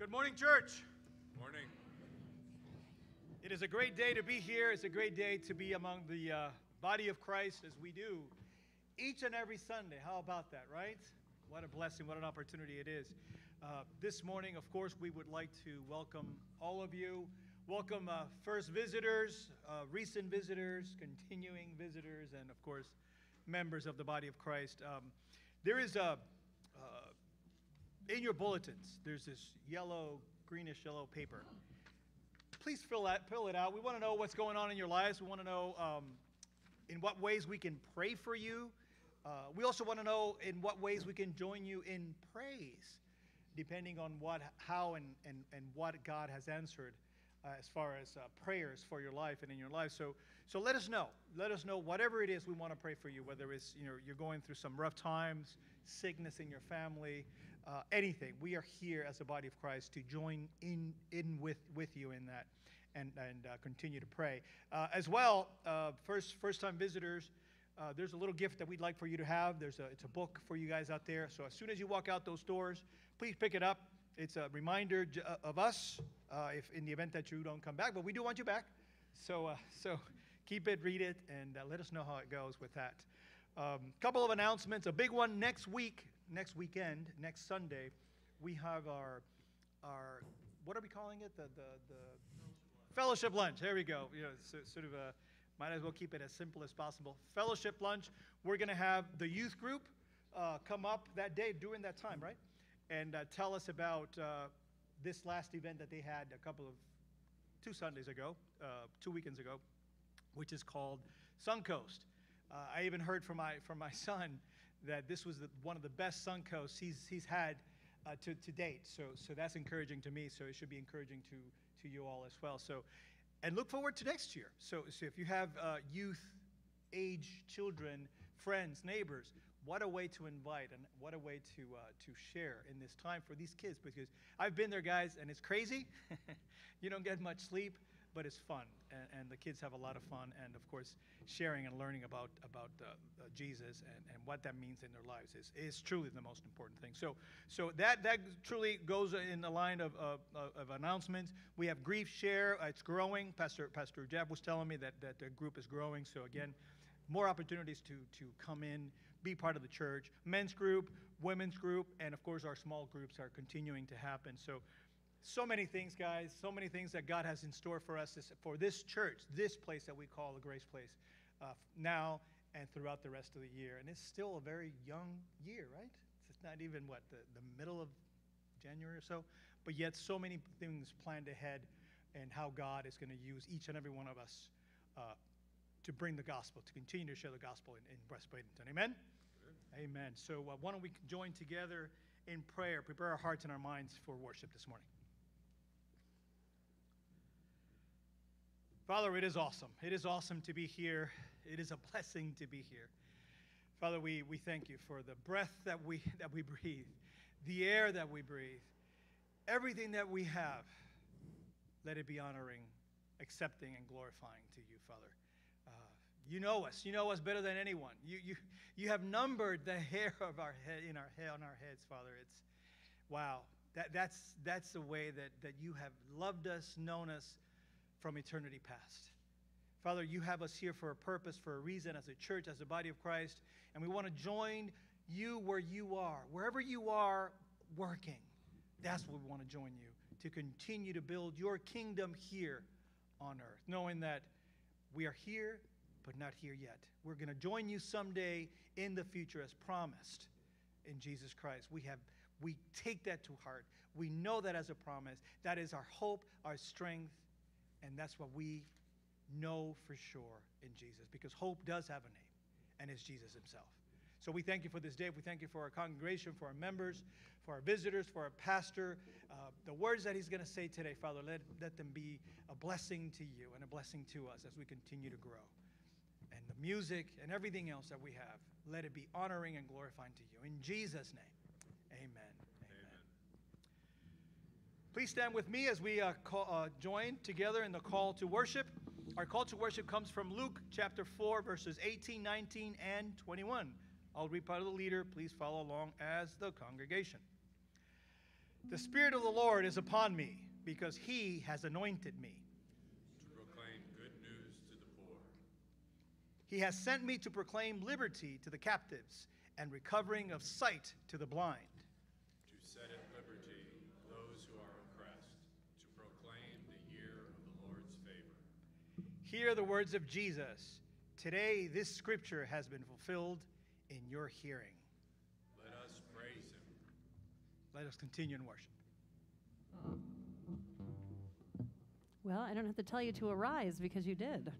Good morning, church. Morning. It is a great day to be here. It's a great day to be among the uh, body of Christ as we do each and every Sunday. How about that, right? What a blessing, what an opportunity it is. Uh, this morning, of course, we would like to welcome all of you. Welcome uh, first visitors, uh, recent visitors, continuing visitors, and of course, members of the body of Christ. Um, there is a, in your bulletins, there's this yellow, greenish yellow paper. Please fill, that, fill it out. We want to know what's going on in your lives. We want to know um, in what ways we can pray for you. Uh, we also want to know in what ways we can join you in praise, depending on what, how, and, and, and what God has answered uh, as far as uh, prayers for your life and in your life. So, so let us know. Let us know whatever it is we want to pray for you, whether it's you know you're going through some rough times, sickness in your family, uh, anything. We are here as a body of Christ to join in in with with you in that, and and uh, continue to pray uh, as well. Uh, first first time visitors. Uh, there's a little gift that we'd like for you to have. There's a, it's a book for you guys out there. So as soon as you walk out those doors, please pick it up. It's a reminder uh, of us if in the event that you don't come back, but we do want you back. So, so keep it, read it, and let us know how it goes with that. A um, couple of announcements. A big one next week, next weekend, next Sunday, we have our our what are we calling it? The the, the fellowship lunch. There we go. You know, so, sort of a might as well keep it as simple as possible. Fellowship lunch. We're going to have the youth group uh, come up that day during that time, right? And uh, tell us about uh, this last event that they had a couple of two Sundays ago, uh, two weekends ago, which is called Suncoast. Uh, I even heard from my from my son that this was the, one of the best Suncoasts he's he's had uh, to to date. So so that's encouraging to me. So it should be encouraging to to you all as well. So and look forward to next year. So so if you have uh, youth, age, children, friends, neighbors. What a way to invite and what a way to uh, to share in this time for these kids because I've been there, guys, and it's crazy. you don't get much sleep, but it's fun, and, and, the kids have a lot of fun, and of course, sharing and learning about about uh, uh, Jesus and, and what that means in their lives is, is truly the most important thing. So so that that truly goes in the line of, of, of announcements. We have GriefShare; it's growing. Pastor Pastor Jeff was telling me that that the group is growing. So again, more opportunities to to come in be part of the church. Men's group, women's group, and of course, our small groups are continuing to happen. So, so many things, guys, so many things that God has in store for us this, for this church, this place that we call the Grace Place, uh, now and throughout the rest of the year. And it's still a very young year, right? It's not even, what, the, the middle of January or so? But yet, so many things planned ahead and how God is going to use each and every one of us uh, to bring the gospel, to continue to share the gospel in, in West Bradenton. Amen? Amen. So uh, why don't we join together in prayer, prepare our hearts and our minds for worship this morning. Father, it is awesome. It is awesome to be here. It is a blessing to be here. Father, we, we thank you for the breath that we, that we breathe, the air that we breathe, everything that we have. Let it be honoring, accepting, and glorifying to you, Father. Uh, you know us. You know us better than anyone. You, you, you have numbered the hair of our head in our head on our heads, Father. It's wow. That, that's, that's the way that, that you have loved us, known us from eternity past. Father, you have us here for a purpose, for a reason, as a church, as a body of Christ, and we want to join you where you are. Wherever you are working, that's where we want to join you to continue to build your kingdom here on earth, knowing that we are here but not here yet. We're going to join you someday in the future as promised in Jesus Christ. We have we take that to heart. We know that as a promise. That is our hope, our strength, and that's what we know for sure in Jesus because hope does have a name, and it's Jesus himself. So we thank you for this day. We thank you for our congregation, for our members, for our visitors, for our pastor. Uh, the words that he's going to say today, Father, let, let them be a blessing to you and a blessing to us as we continue to grow And the music, and everything else that we have. Let it be honoring and glorifying to you. In Jesus' name, amen. Amen. Please stand with me as we uh, call, uh, join together in the call to worship. Our call to worship comes from Luke chapter 4, verses 18, 19, and 21. I'll read part of the leader. Please follow along as the congregation. The Spirit of the Lord is upon me because he has anointed me. to proclaim good news to the poor, He has sent me to proclaim liberty to the captives and recovering of sight to the blind, to set at liberty those who are oppressed, to proclaim the year of the Lord's favor. Hear the words of Jesus. Today, this scripture has been fulfilled in your hearing. Let us praise him. Let us continue in worship. Well, I don't have to tell you to arise because you did.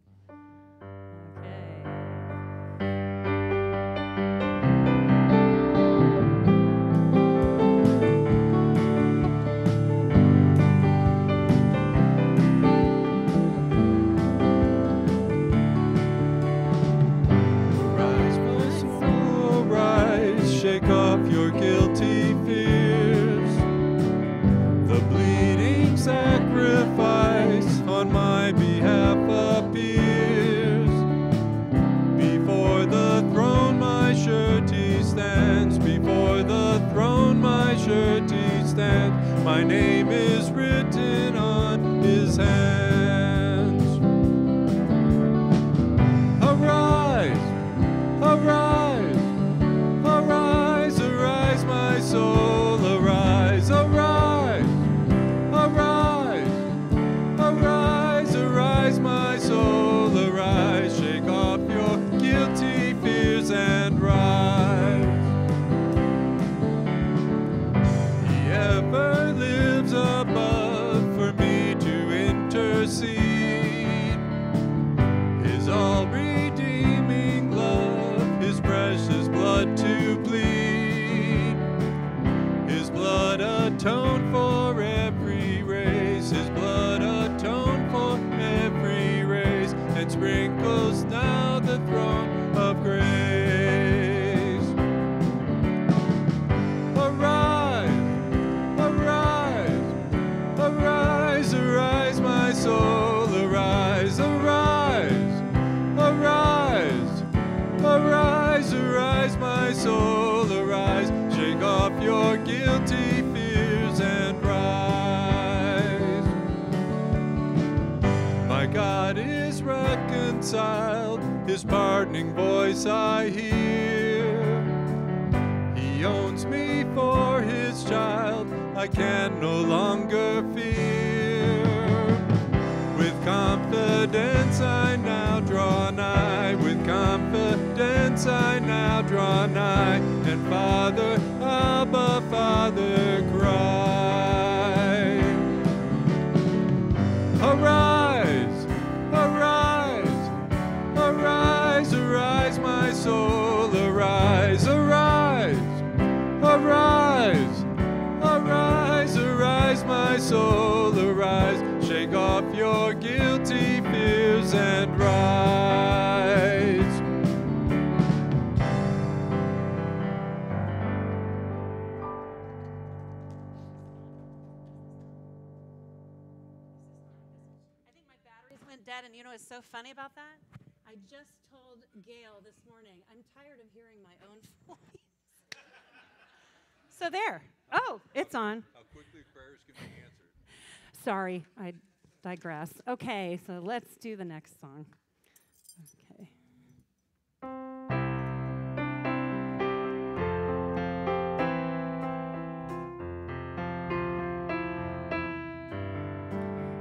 God is reconciled, his pardoning voice I hear. He owns me for his child, I can no longer fear. With confidence I now draw nigh, with confidence I now draw nigh, and Father, Abba, Father, so funny about that? I just told Gail this morning, I'm tired of hearing my own voice. so there. Oh, it's on. How quickly prayers can be answered. Sorry, I digress. Okay, so let's do the next song. Okay.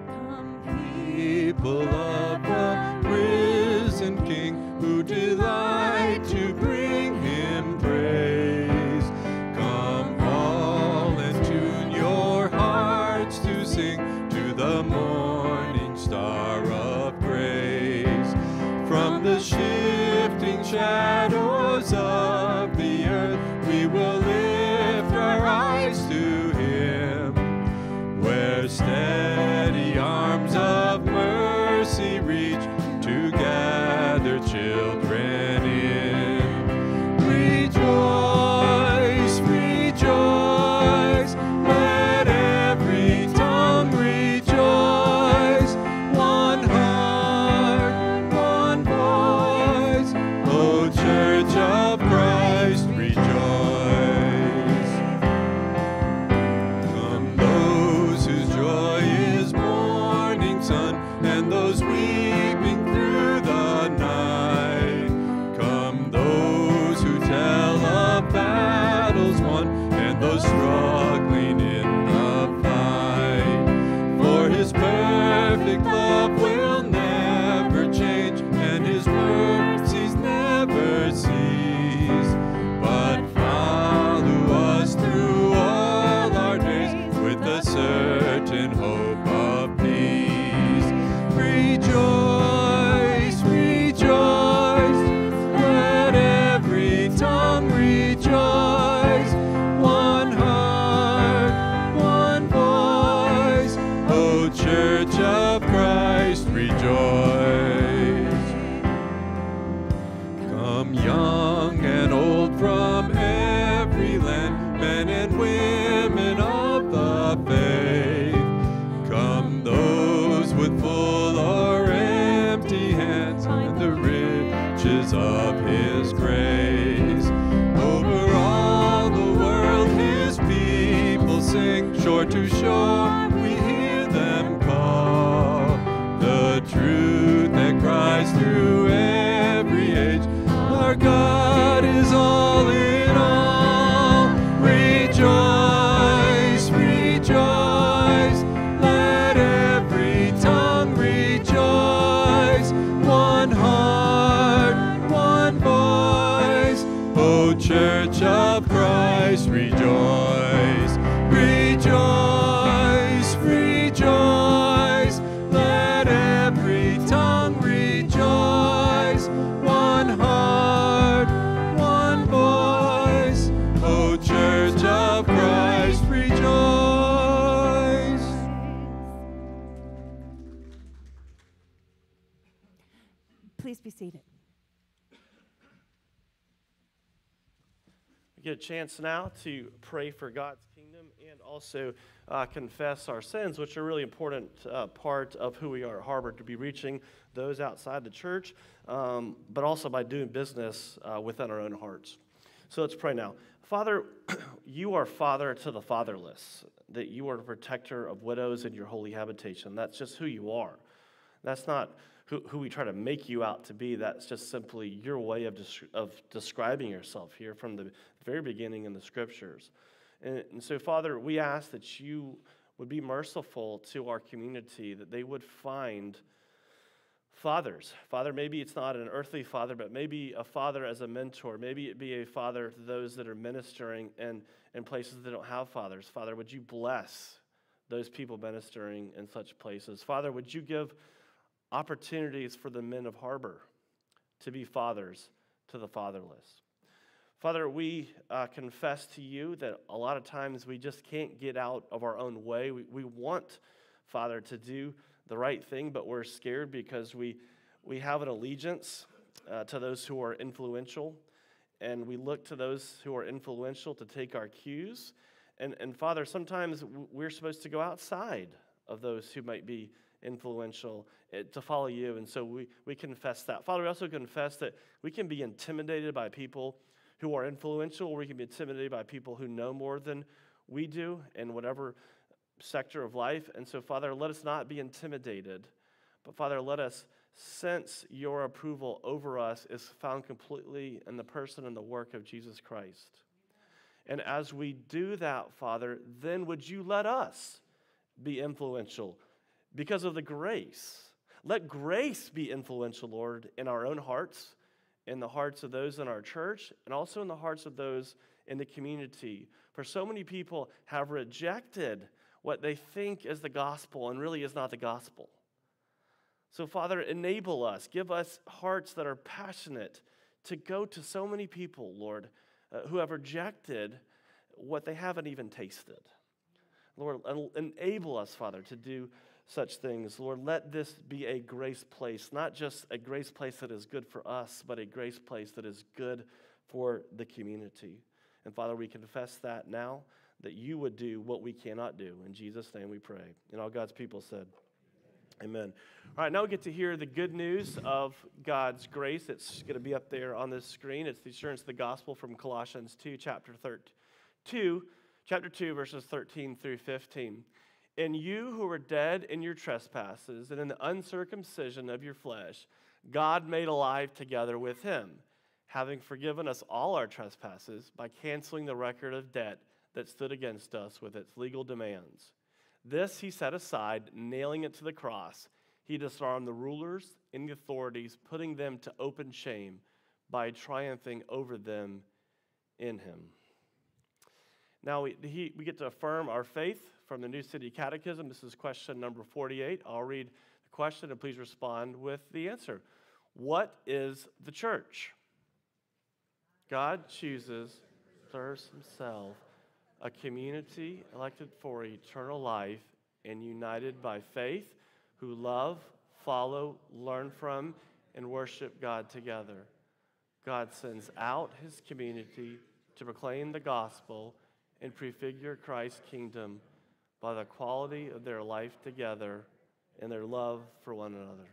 Come people of the risen King who delight to bring him praise. Come all and tune your hearts to sing to the morning star of grace. From the shifting shadows of the earth, we will lift our eyes to him where steady Please be seated. We get a chance now to pray for God's kingdom and also uh, confess our sins, which are a really important uh, part of who we are at Harbor, to be reaching those outside the church, um, but also by doing business uh, within our own hearts. So let's pray now. Father, you are father to the fatherless, that you are the protector of widows in your holy habitation. That's just who you are. That's not who, who we try to make you out to be. That's just simply your way of, des- of describing yourself here from the very beginning in the scriptures. And, and so, Father, we ask that you would be merciful to our community, that they would find fathers. Father, maybe it's not an earthly father, but maybe a father as a mentor. Maybe it be a father to those that are ministering in, in places that don't have fathers. Father, would you bless those people ministering in such places? Father, would you give opportunities for the men of Harbor to be fathers to the fatherless? Father, we uh, confess to you that a lot of times we just can't get out of our own way. We, we want, Father, to do the right thing, but we're scared because we, we have an allegiance uh, to those who are influential, and we look to those who are influential to take our cues. And, and Father, sometimes we're supposed to go outside of those who might be influential eh, to follow you. And so we, we confess that. Father, we also confess that we can be intimidated by people who are influential, or we can be intimidated by people who know more than we do in whatever sector of life. And so, Father, let us not be intimidated, but Father, let us sense your approval over us is found completely in the person and the work of Jesus Christ. And as we do that, Father, then would you let us be influential because of the grace? Let grace be influential, Lord, in our own hearts, in the hearts of those in our church, and also in the hearts of those in the community. For so many people have rejected what they think is the gospel and really is not the gospel. So, Father, enable us, give us hearts that are passionate to go to so many people, Lord, uh, who have rejected what they haven't even tasted. Lord, enable us, Father, to do such things. Lord, let this be a grace place, not just a grace place that is good for us, but a grace place that is good for the community. And Father, we confess that now, that you would do what we cannot do. In Jesus' name we pray. And all God's people said, Amen. All right, now we get to hear the good news of God's grace. It's going to be up there on this screen. It's the assurance of the gospel from Colossians 2, chapter 13, 2, chapter 2, verses 13 through 15. And you who were dead in your trespasses and in the uncircumcision of your flesh, God made alive together with him, having forgiven us all our trespasses by canceling the record of debt that stood against us with its legal demands. This he set aside, nailing it to the cross. He disarmed the rulers and the authorities, putting them to open shame by triumphing over them in him. Now we, he, we get to affirm our faith from the New City Catechism. This is question number 48. I'll read the question and please respond with the answer. What is the church? God chooses, serves himself, a community elected for eternal life and united by faith, who love, follow, learn from, and worship God together. God sends out his community to proclaim the gospel and prefigure Christ's kingdom by the quality of their life together and their love for one another.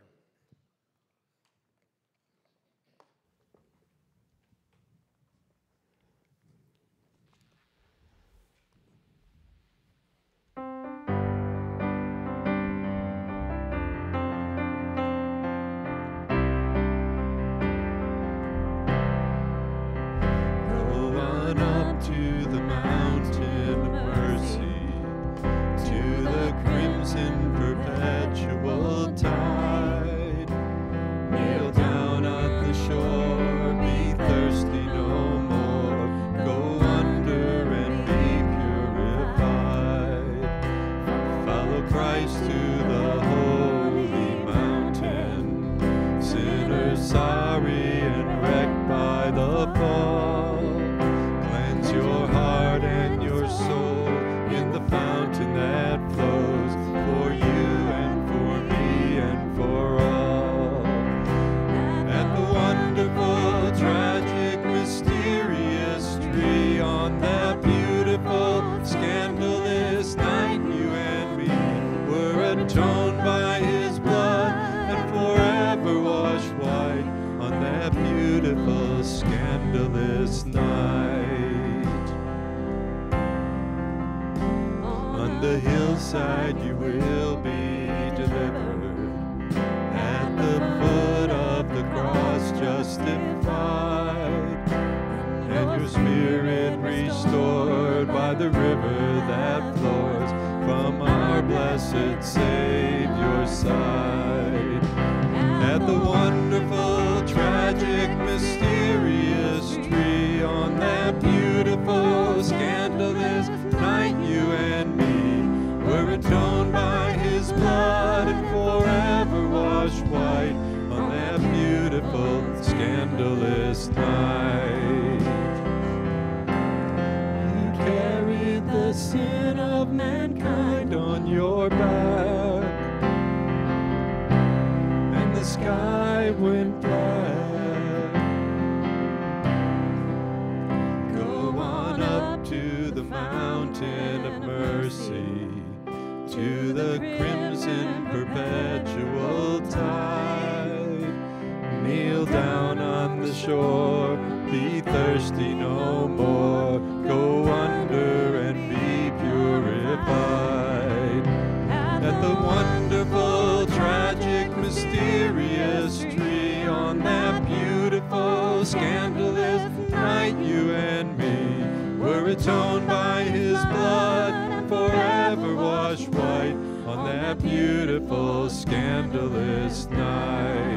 scandalous night you and me were atoned by his blood, forever washed white on that beautiful, scandalous night.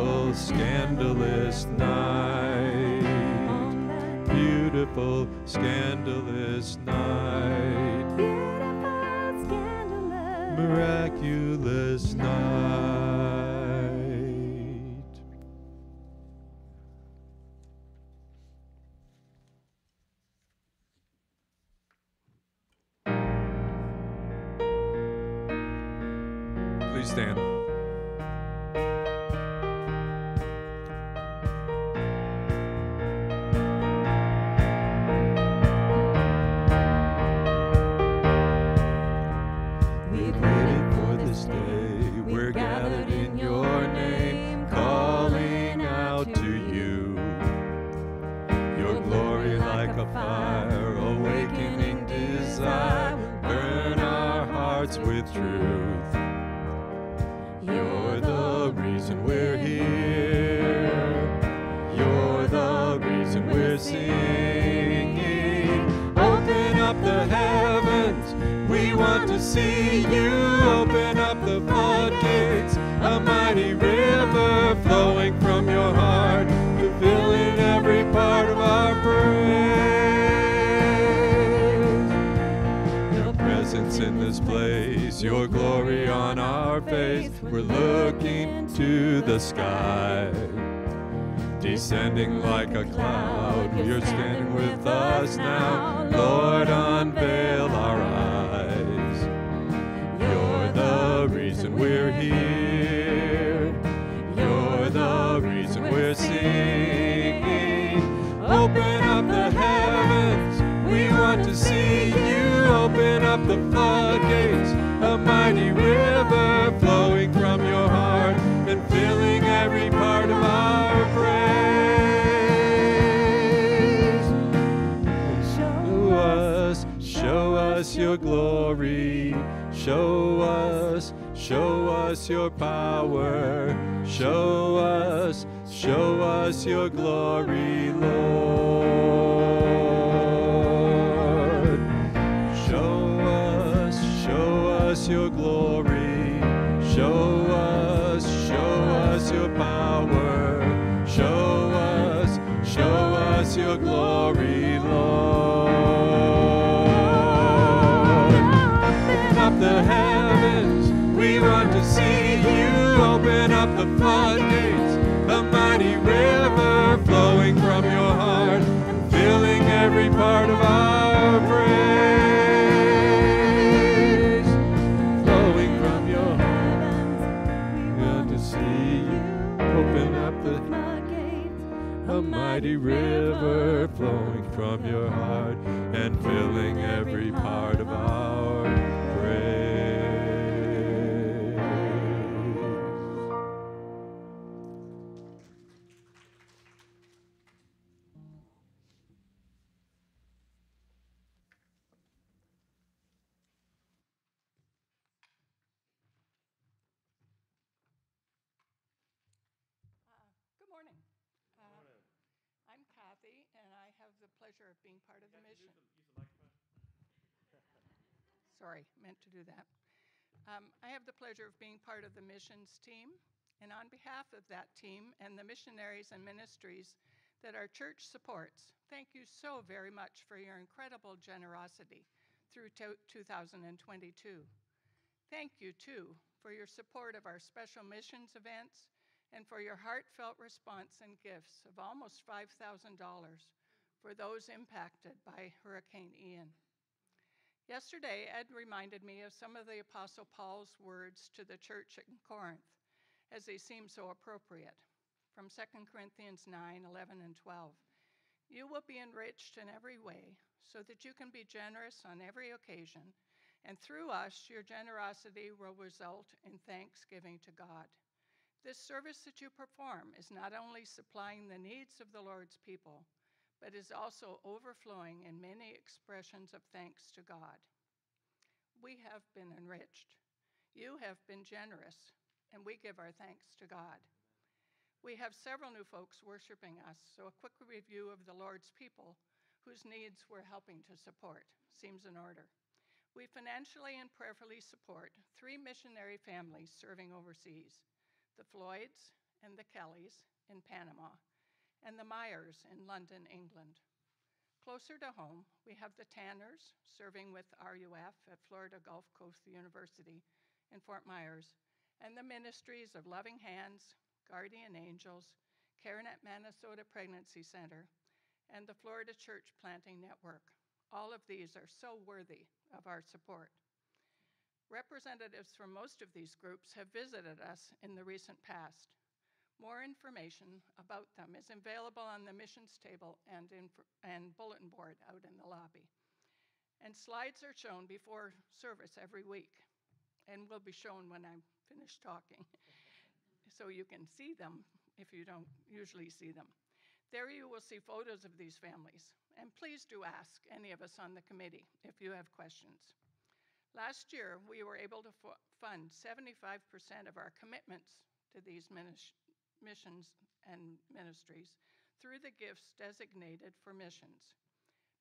beautiful, scandalous night. Beautiful, scandalous night. Beautiful, scandalous. Miraculous night. We're singing. Open up the heavens. We want to see you. Open up the floodgates. A mighty river flowing from your heart and filling every part of our praise. Show us, show us your glory. Show us, show us your power. Show us, show us your glory, Lord. Show us, show us your glory. Show us, show us your power. Show us, show us your glory, from your heart missions team, and on behalf of that team and the missionaries and ministries that our church supports, thank you so very much for your incredible generosity through to- 2022. Thank you, too, for your support of our special missions events and for your heartfelt response and gifts of almost $5,000 for those impacted by Hurricane Ian. Yesterday, Ed reminded me of some of the Apostle Paul's words to the church in Corinth, as they seem so appropriate, from 2 Corinthians 9 11 and 12. You will be enriched in every way, so that you can be generous on every occasion, and through us, your generosity will result in thanksgiving to God. This service that you perform is not only supplying the needs of the Lord's people, but is also overflowing in many expressions of thanks to God. We have been enriched. You have been generous, and we give our thanks to God. We have several new folks worshiping us, so a quick review of the Lord's people whose needs we're helping to support seems in order. We financially and prayerfully support three missionary families serving overseas the Floyds and the Kellys in Panama, and the Myers in London, England. Closer to home, we have the Tanners serving with RUF at Florida Gulf Coast University in Fort Myers, and the ministries of Loving Hands, Guardian Angels, CareNet Minnesota Pregnancy Center, and the Florida Church Planting Network. All of these are so worthy of our support. Representatives from most of these groups have visited us in the recent past. More information about them is available on the missions table and, and bulletin board out in the lobby. And slides are shown before service every week and will be shown when I'm finished talking. so you can see them if you don't usually see them. There you will see photos of these families. And please do ask any of us on the committee if you have questions. Last year, we were able to fu- fund 75% of our commitments to these minis- missions and ministries through the gifts designated for missions.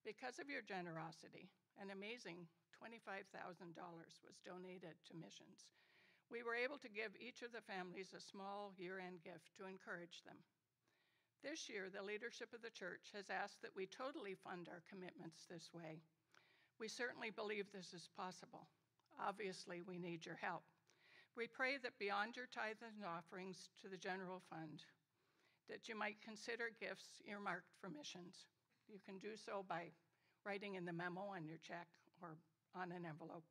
Because of your generosity, an amazing $25,000 was donated to missions. We were able to give each of the families a small year end gift to encourage them. This year, the leadership of the church has asked that we totally fund our commitments this way. We certainly believe this is possible. Obviously, we need your help. We pray that beyond your tithes and offerings to the general fund, that you might consider gifts earmarked for missions. You can do so by writing in the memo on your check or on an envelope.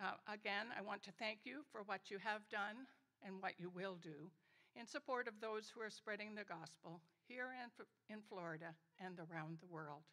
Uh, again, I want to thank you for what you have done and what you will do in support of those who are spreading the gospel here in, in Florida and around the world.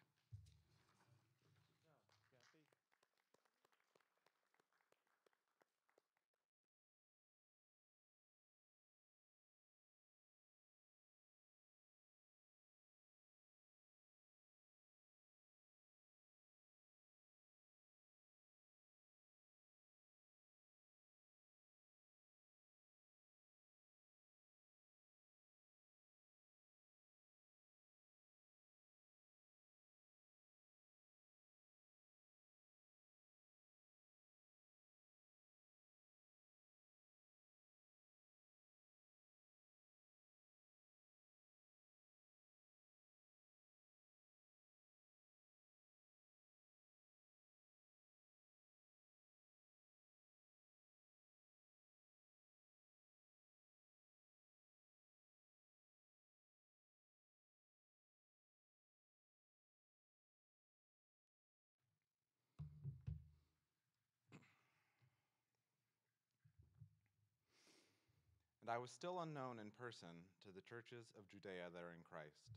And I was still unknown in person to the churches of Judea that are in Christ.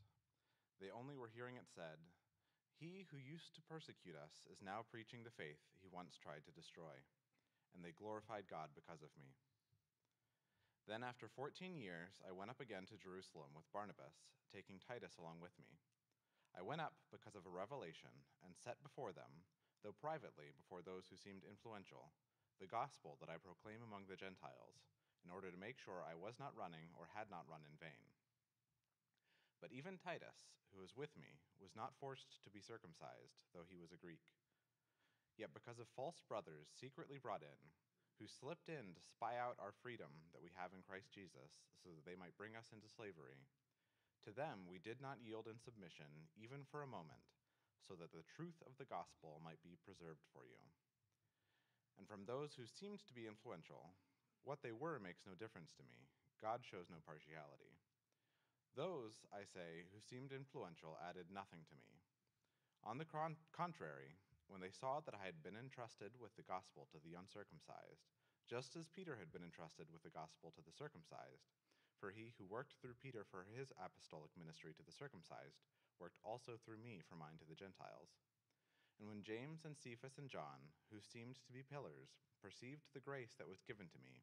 They only were hearing it said, He who used to persecute us is now preaching the faith he once tried to destroy. And they glorified God because of me. Then, after 14 years, I went up again to Jerusalem with Barnabas, taking Titus along with me. I went up because of a revelation and set before them, though privately before those who seemed influential, the gospel that I proclaim among the Gentiles in order to make sure I was not running or had not run in vain. But even Titus, who was with me, was not forced to be circumcised, though he was a Greek. Yet because of false brothers secretly brought in, who slipped in to spy out our freedom that we have in Christ Jesus, so that they might bring us into slavery, to them we did not yield in submission, even for a moment, so that the truth of the gospel might be preserved for you. And from those who seemed to be influential, what they were makes no difference to me. God shows no partiality. Those, I say, who seemed influential added nothing to me. On the con- contrary, when they saw that I had been entrusted with the gospel to the uncircumcised, just as Peter had been entrusted with the gospel to the circumcised, for he who worked through Peter for his apostolic ministry to the circumcised worked also through me for mine to the Gentiles. And when James and Cephas and John, who seemed to be pillars, perceived the grace that was given to me,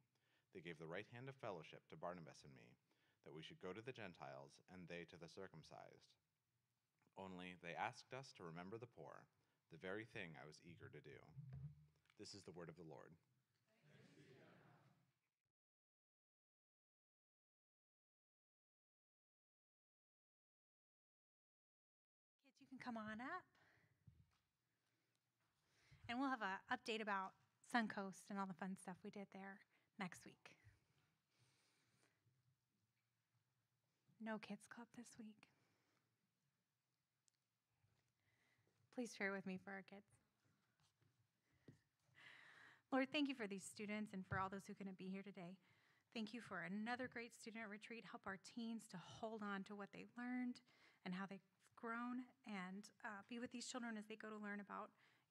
they gave the right hand of fellowship to Barnabas and me, that we should go to the Gentiles, and they to the circumcised. Only they asked us to remember the poor, the very thing I was eager to do. This is the word of the Lord. Kids, you can come on up. And we'll have an update about Suncoast and all the fun stuff we did there next week. No kids club this week. Please pray with me for our kids. Lord, thank you for these students and for all those who couldn't be here today. Thank you for another great student retreat. Help our teens to hold on to what they learned and how they've grown, and uh, be with these children as they go to learn about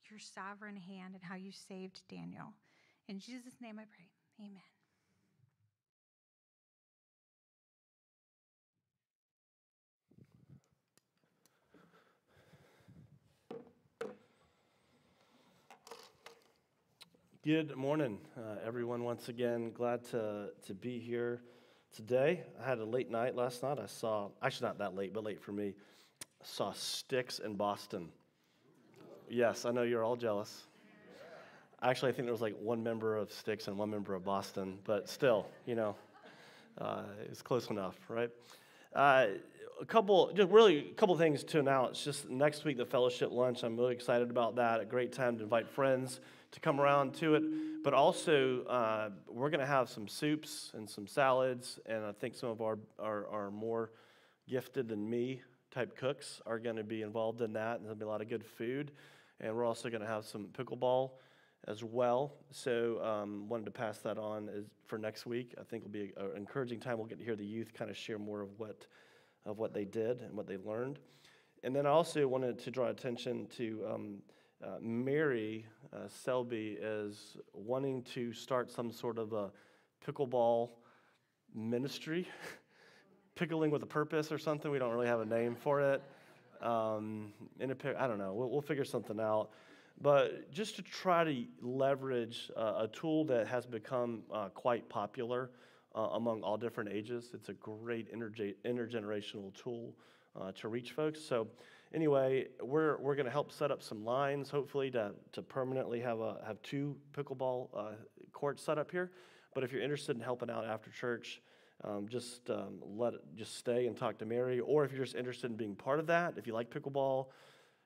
your sovereign hand and how you saved Daniel. In Jesus' name I pray. Amen. Good morning, uh, everyone. Once again, glad to, to be here today. I had a late night last night. I saw, actually, not that late, but late for me, saw Styx in Boston. Yes, I know you're all jealous. Actually, I think there was like one member of Styx and one member of Boston, but still, you know, uh, it's close enough, right? Uh, a couple, just really a couple things to announce. Just next week, the fellowship lunch. I'm really excited about that. A great time to invite friends to come around to it. But also, uh, we're going to have some soups and some salads, and I think some of our, our, our more gifted than me type cooks are going to be involved in that, and there'll be a lot of good food. And we're also going to have some pickleball as well. So, um, wanted to pass that on as, for next week. I think it'll be an encouraging time. We'll get to hear the youth kind of share more of what of what they did and what they learned. And then I also wanted to draw attention to um, uh, Mary uh, Selby is wanting to start some sort of a pickleball ministry, pickling with a purpose or something. We don't really have a name for it. Um, in a, I don't know. We'll, we'll figure something out. But just to try to leverage uh, a tool that has become uh, quite popular uh, among all different ages, it's a great interge- intergenerational tool uh, to reach folks. So, anyway, we're, we're going to help set up some lines, hopefully, to, to permanently have, a, have two pickleball uh, courts set up here. But if you're interested in helping out after church, um, just um, let just stay and talk to Mary. Or if you're just interested in being part of that, if you like pickleball,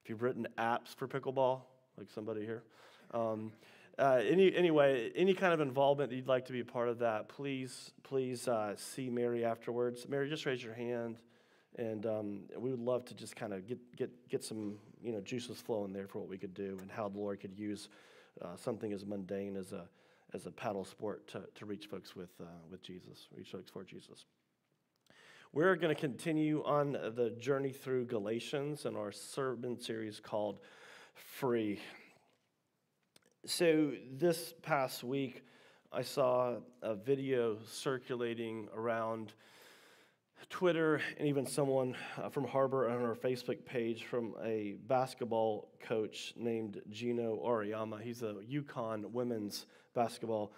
if you've written apps for pickleball, like somebody here. Um, uh, any, anyway, any kind of involvement that you'd like to be a part of that, please, please uh, see Mary afterwards. Mary, just raise your hand, and um, we would love to just kind of get, get, get some you know juices flowing there for what we could do and how the Lord could use uh, something as mundane as a as a paddle sport to, to reach folks with uh, with Jesus, reach folks for Jesus. We're going to continue on the journey through Galatians in our sermon series called free. So, this past week, I saw a video circulating around Twitter and even someone uh, from Harbor on our Facebook page from a basketball coach named Geno Auriemma. He's a UConn women's basketball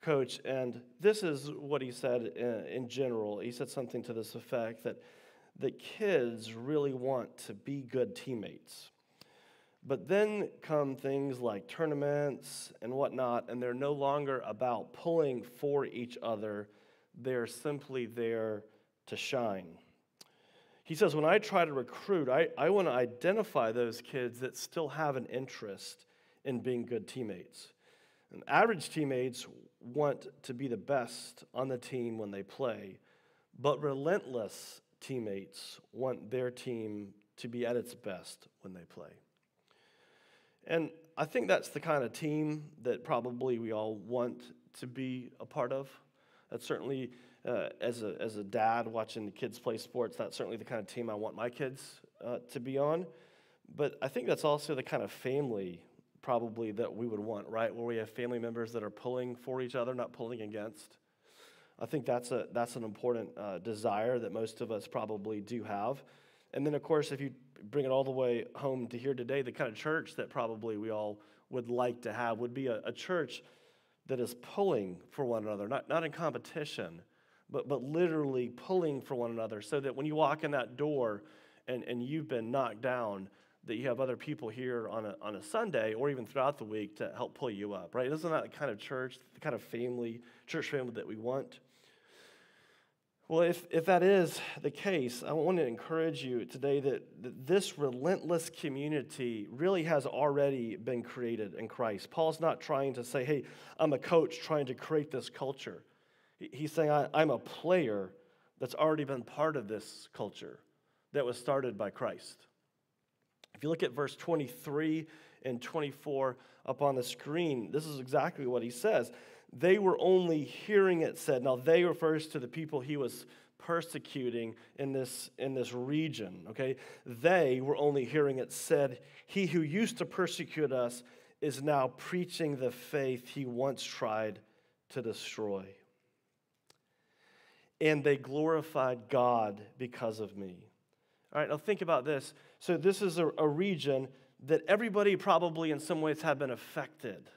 coach. And this is what he said in, in general. He said something to this effect that, that kids really want to be good teammates. But then come things like tournaments and whatnot, and they're no longer about pulling for each other. They're simply there to shine. He says, When I try to recruit, I, I want to identify those kids that still have an interest in being good teammates. And average teammates want to be the best on the team when they play, but relentless teammates want their team to be at its best when they play. And I think that's the kind of team that probably we all want to be a part of. That's certainly, uh, as, a, as a dad watching the kids play sports, that's certainly the kind of team I want my kids uh, to be on. But I think that's also the kind of family probably that we would want, right? Where we have family members that are pulling for each other, not pulling against. I think that's, a, that's an important uh, desire that most of us probably do have. And then, of course, if you bring it all the way home to here today, the kind of church that probably we all would like to have would be a, a church that is pulling for one another, not, not in competition, but, but literally pulling for one another, so that when you walk in that door and, and you've been knocked down, that you have other people here on a, on a Sunday or even throughout the week to help pull you up, right? Isn't that the kind of church, the kind of family, church family that we want? Well, if, if that is the case, I want to encourage you today that, that this relentless community really has already been created in Christ. Paul's not trying to say, hey, I'm a coach trying to create this culture. He's saying, I'm a player that's already been part of this culture that was started by Christ. If you look at verse 23 and 24 up on the screen, this is exactly what he says they were only hearing it said. Now, they refers to the people he was persecuting in this, in this region, okay? They were only hearing it said, He who used to persecute us is now preaching the faith he once tried to destroy. And they glorified God because of me. All right, now think about this. So, this is a, a region that everybody probably in some ways have been affected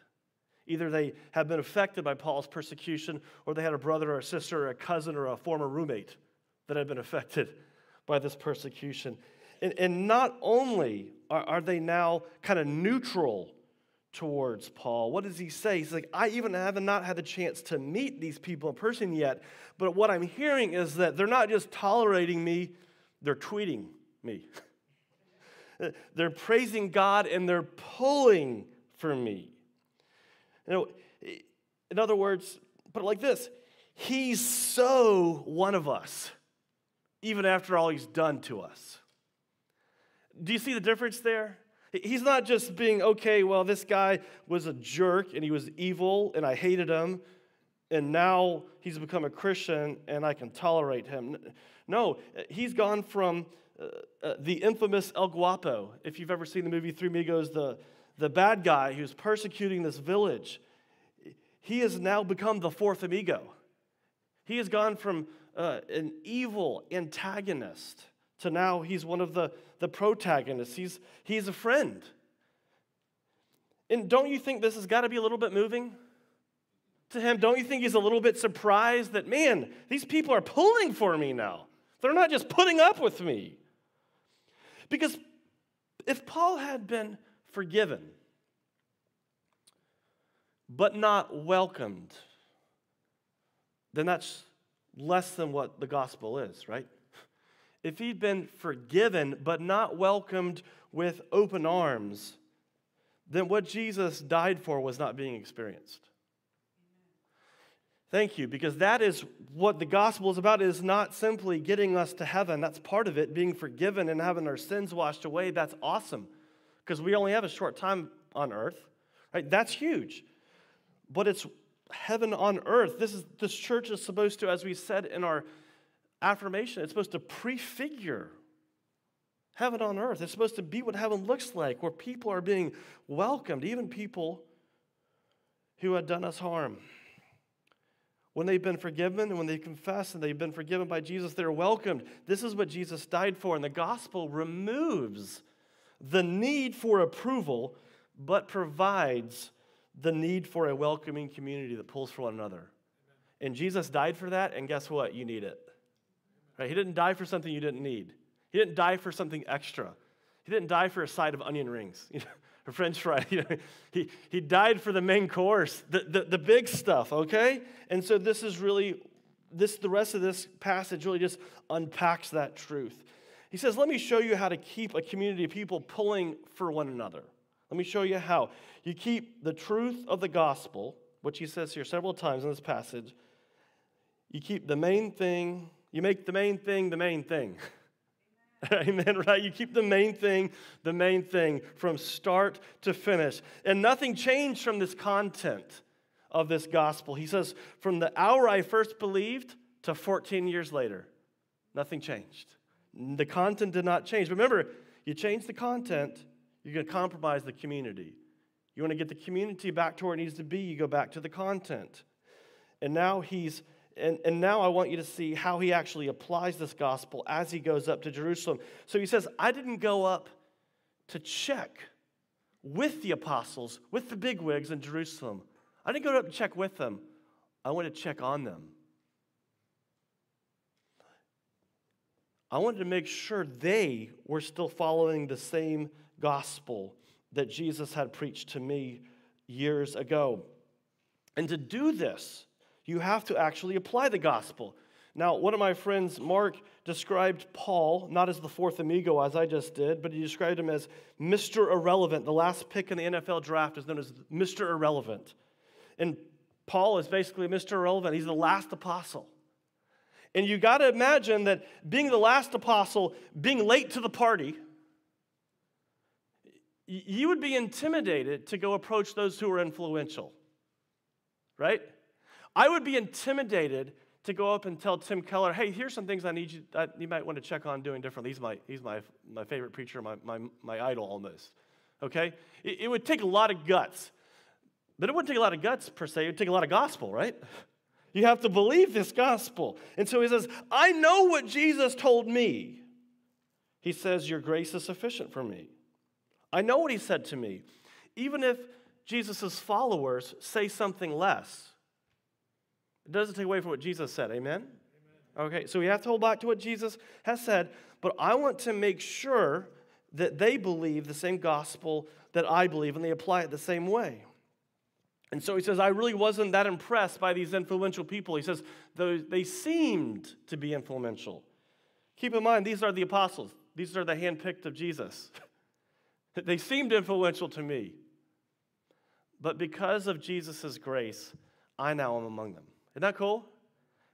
Either they have been affected by Paul's persecution, or they had a brother or a sister or a cousin or a former roommate that had been affected by this persecution. And, and not only are, are they now kind of neutral towards Paul, what does he say? He's like, I even have not had the chance to meet these people in person yet, but what I'm hearing is that they're not just tolerating me, they're tweeting me. they're praising God and they're pulling for me. You know, in other words, put it like this He's so one of us, even after all He's done to us. Do you see the difference there? He's not just being, okay, well, this guy was a jerk and he was evil and I hated him, and now he's become a Christian and I can tolerate him. No, he's gone from uh, uh, the infamous El Guapo. If you've ever seen the movie Three Amigos, the, the bad guy who's persecuting this village, he has now become the fourth amigo. He has gone from uh, an evil antagonist to now he's one of the, the protagonists. He's, he's a friend. And don't you think this has got to be a little bit moving to him? Don't you think he's a little bit surprised that, man, these people are pulling for me now? They're not just putting up with me. Because if Paul had been forgiven, but not welcomed, then that's less than what the gospel is, right? If he'd been forgiven, but not welcomed with open arms, then what Jesus died for was not being experienced. Thank you, because that is what the gospel is about. It is not simply getting us to heaven. That's part of it, being forgiven and having our sins washed away. That's awesome, because we only have a short time on earth. Right? That's huge. But it's heaven on earth. This is this church is supposed to, as we said in our affirmation, it's supposed to prefigure heaven on earth. It's supposed to be what heaven looks like, where people are being welcomed, even people who had done us harm. When they've been forgiven and when they confess and they've been forgiven by Jesus, they're welcomed. This is what Jesus died for. And the gospel removes the need for approval, but provides the need for a welcoming community that pulls for one another. And Jesus died for that, and guess what? You need it. Right? He didn't die for something you didn't need. He didn't die for something extra. He didn't die for a side of onion rings. Or French fry. He, he died for the main course, the, the, the big stuff, okay? And so this is really, this the rest of this passage really just unpacks that truth. He says, Let me show you how to keep a community of people pulling for one another. Let me show you how. You keep the truth of the gospel, which he says here several times in this passage. You keep the main thing, you make the main thing the main thing. Amen, right? You keep the main thing the main thing from start to finish. And nothing changed from this content of this gospel. He says, from the hour I first believed to 14 years later, nothing changed. The content did not change. But remember, you change the content, you're going to compromise the community. You want to get the community back to where it needs to be, you go back to the content. And now he's and, and now I want you to see how he actually applies this gospel as he goes up to Jerusalem. So he says, I didn't go up to check with the apostles, with the bigwigs in Jerusalem. I didn't go up to check with them. I went to check on them. I wanted to make sure they were still following the same gospel that Jesus had preached to me years ago. And to do this, you have to actually apply the gospel. Now, one of my friends, Mark, described Paul not as the fourth amigo, as I just did, but he described him as Mr. Irrelevant. The last pick in the NFL draft is known as Mr. Irrelevant. And Paul is basically Mr. Irrelevant. He's the last apostle. And you got to imagine that being the last apostle, being late to the party, you would be intimidated to go approach those who are influential, right? I would be intimidated to go up and tell Tim Keller, hey, here's some things I need you, you might want to check on doing differently. He's my, he's my, my favorite preacher, my, my, my idol almost. Okay? It, it would take a lot of guts. But it wouldn't take a lot of guts per se, it would take a lot of gospel, right? You have to believe this gospel. And so he says, I know what Jesus told me. He says, Your grace is sufficient for me. I know what he said to me. Even if Jesus' followers say something less, it doesn't take away from what Jesus said. Amen? Amen? Okay, so we have to hold back to what Jesus has said, but I want to make sure that they believe the same gospel that I believe and they apply it the same way. And so he says, I really wasn't that impressed by these influential people. He says, they seemed to be influential. Keep in mind, these are the apostles, these are the handpicked of Jesus. they seemed influential to me. But because of Jesus' grace, I now am among them. Isn't that cool?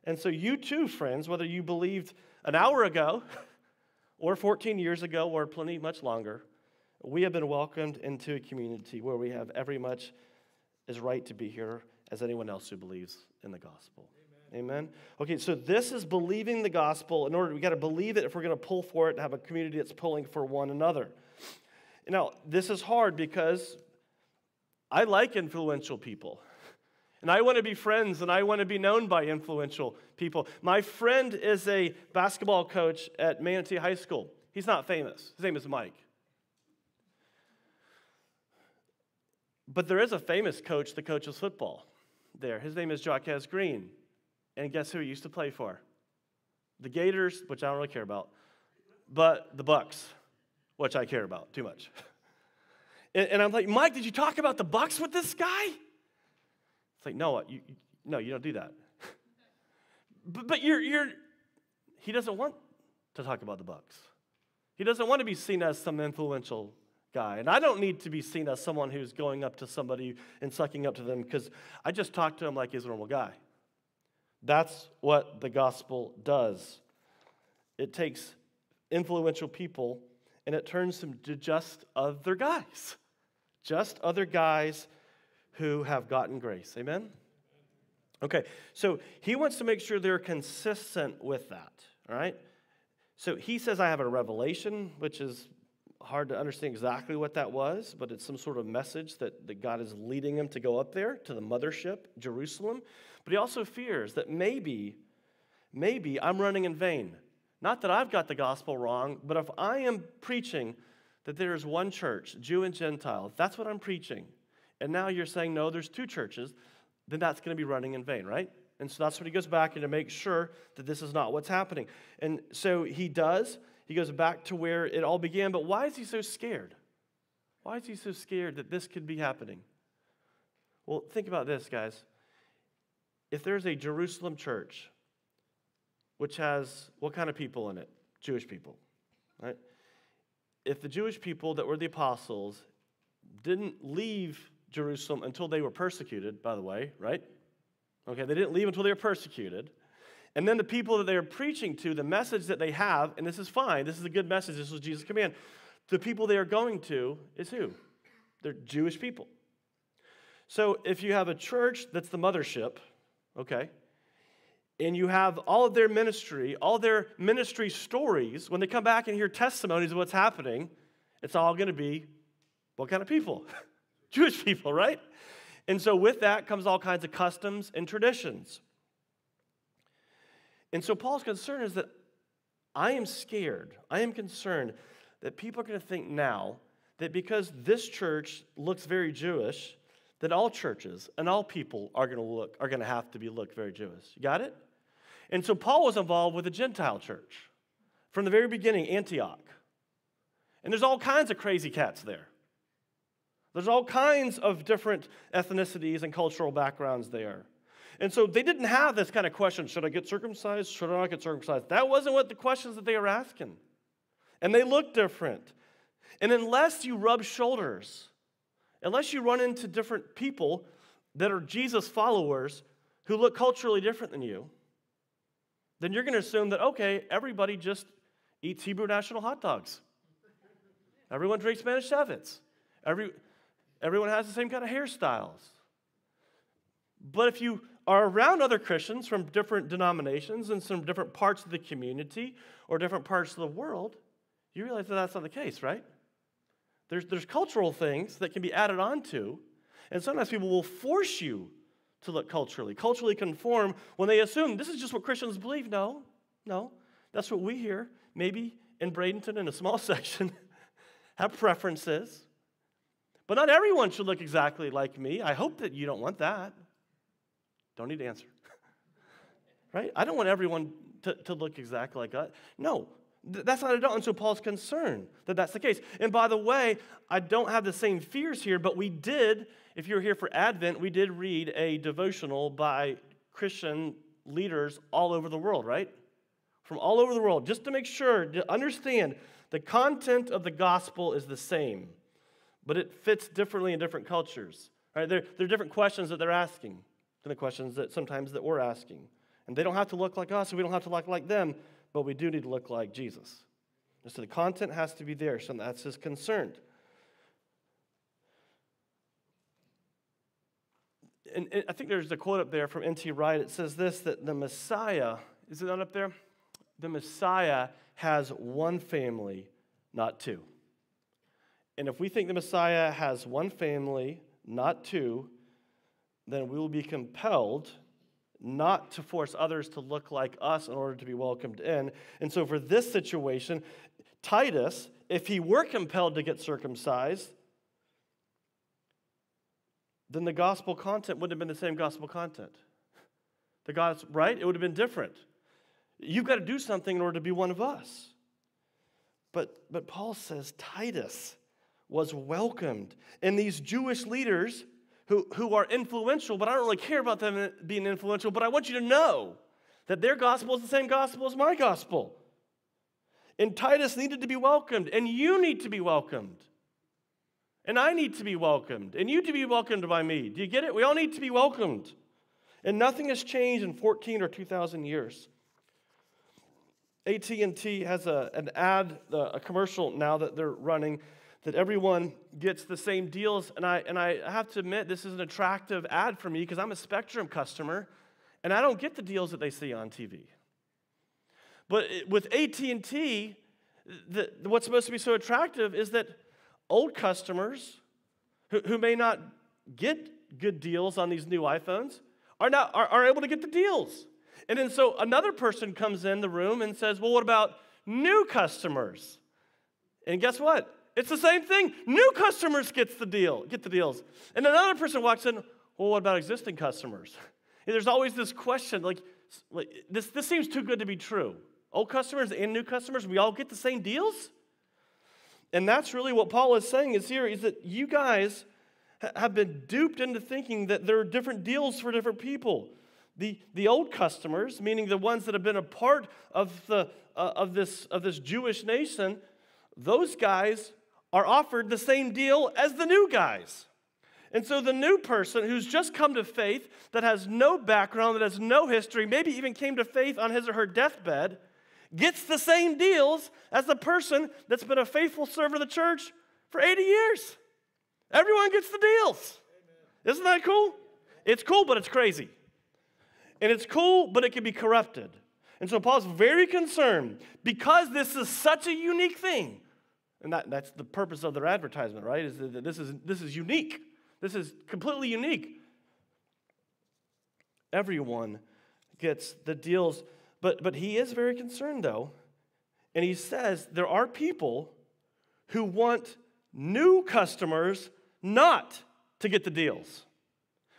And so, you too, friends, whether you believed an hour ago, or 14 years ago, or plenty much longer, we have been welcomed into a community where we have every much as right to be here as anyone else who believes in the gospel. Amen. Okay, so this is believing the gospel. In order, we got to believe it if we're going to pull for it and have a community that's pulling for one another. Now, this is hard because I like influential people. And I want to be friends and I want to be known by influential people. My friend is a basketball coach at Manatee High School. He's not famous. His name is Mike. But there is a famous coach that coaches football there. His name is Jacquez Green. And guess who he used to play for? The Gators, which I don't really care about, but the Bucs, which I care about too much. And, and I'm like, Mike, did you talk about the Bucs with this guy? It's like, no, you, no, you don't do that. but, but you're, you're, he doesn't want to talk about the Bucs. He doesn't want to be seen as some influential guy. And I don't need to be seen as someone who's going up to somebody and sucking up to them because I just talk to him like he's a normal guy. That's what the gospel does. It takes influential people and it turns them to just other guys just other guys who have gotten grace. Amen? Okay, so he wants to make sure they're consistent with that, all right? So he says, I have a revelation, which is hard to understand exactly what that was, but it's some sort of message that, that God is leading him to go up there to the mothership, Jerusalem. But he also fears that maybe, maybe I'm running in vain. Not that I've got the gospel wrong, but if I am preaching that there is one church, Jew and Gentile. That's what I'm preaching. And now you're saying, no, there's two churches, then that's going to be running in vain, right? And so that's what he goes back and to make sure that this is not what's happening. And so he does. He goes back to where it all began. But why is he so scared? Why is he so scared that this could be happening? Well, think about this, guys. If there's a Jerusalem church, which has what kind of people in it? Jewish people, right? if the Jewish people that were the apostles didn't leave Jerusalem until they were persecuted, by the way, right? Okay, they didn't leave until they were persecuted. And then the people that they are preaching to, the message that they have, and this is fine, this is a good message, this was Jesus' command. The people they are going to is who? They're Jewish people. So if you have a church that's the mothership, okay, and you have all of their ministry, all their ministry stories, when they come back and hear testimonies of what's happening, it's all going to be what kind of people? Jewish people, right? And so with that comes all kinds of customs and traditions. And so Paul's concern is that I am scared, I am concerned that people are going to think now that because this church looks very Jewish, that all churches and all people are going to look are going to have to be look very Jewish. You got it? And so Paul was involved with a Gentile church from the very beginning, Antioch. And there's all kinds of crazy cats there. There's all kinds of different ethnicities and cultural backgrounds there. And so they didn't have this kind of question should I get circumcised? Should I not get circumcised? That wasn't what the questions that they were asking. And they looked different. And unless you rub shoulders, unless you run into different people that are Jesus followers who look culturally different than you, then you're going to assume that, okay, everybody just eats Hebrew national hot dogs. Everyone drinks Spanish Manischewitz. Every, everyone has the same kind of hairstyles. But if you are around other Christians from different denominations and some different parts of the community or different parts of the world, you realize that that's not the case, right? There's, there's cultural things that can be added onto, and sometimes people will force you to look culturally, culturally conform when they assume this is just what Christians believe. No, no, that's what we hear. Maybe in Bradenton, in a small section, have preferences. But not everyone should look exactly like me. I hope that you don't want that. Don't need to answer. right? I don't want everyone to, to look exactly like us. No, that's not at all. And so Paul's concerned that that's the case. And by the way, I don't have the same fears here, but we did, if you're here for Advent, we did read a devotional by Christian leaders all over the world, right? from all over the world just to make sure to understand the content of the gospel is the same, but it fits differently in different cultures. Right? There, there are different questions that they're asking the questions that sometimes that we're asking. And they don't have to look like us, and we don't have to look like them, but we do need to look like Jesus. And so the content has to be there, so that's his concern. And, and I think there's a quote up there from N.T. Wright. It says this that the Messiah, is it not up there? The Messiah has one family, not two. And if we think the Messiah has one family, not two, then we will be compelled not to force others to look like us in order to be welcomed in. And so, for this situation, Titus, if he were compelled to get circumcised, then the gospel content wouldn't have been the same gospel content. The God's right? It would have been different. You've got to do something in order to be one of us. But, but Paul says Titus was welcomed. And these Jewish leaders who, who are influential, but I don't really care about them being influential, but I want you to know that their gospel is the same gospel as my gospel. And Titus needed to be welcomed, and you need to be welcomed. And I need to be welcomed, and you to be welcomed by me. Do you get it? We all need to be welcomed. And nothing has changed in 14 or 2,000 years. AT&T has a, an ad, uh, a commercial now that they're running that everyone gets the same deals. And I, and I have to admit, this is an attractive ad for me because I'm a Spectrum customer and I don't get the deals that they see on TV. But with AT&T, the, what's supposed to be so attractive is that old customers who, who may not get good deals on these new iPhones are, now, are, are able to get the deals. And then so another person comes in the room and says, Well, what about new customers? And guess what? It's the same thing. New customers gets the deal, get the deals. And another person walks in, well, what about existing customers? And there's always this question, like, this, this seems too good to be true. Old customers and new customers, we all get the same deals? And that's really what Paul is saying is here is that you guys have been duped into thinking that there are different deals for different people. The, the old customers, meaning the ones that have been a part of, the, uh, of, this, of this Jewish nation, those guys are offered the same deal as the new guys. And so the new person who's just come to faith, that has no background, that has no history, maybe even came to faith on his or her deathbed, gets the same deals as the person that's been a faithful servant of the church for 80 years. Everyone gets the deals. Isn't that cool? It's cool, but it's crazy. And it's cool, but it can be corrupted. And so Paul's very concerned because this is such a unique thing. And that, that's the purpose of their advertisement, right? Is that this is, this is unique. This is completely unique. Everyone gets the deals. But, but he is very concerned, though. And he says there are people who want new customers not to get the deals.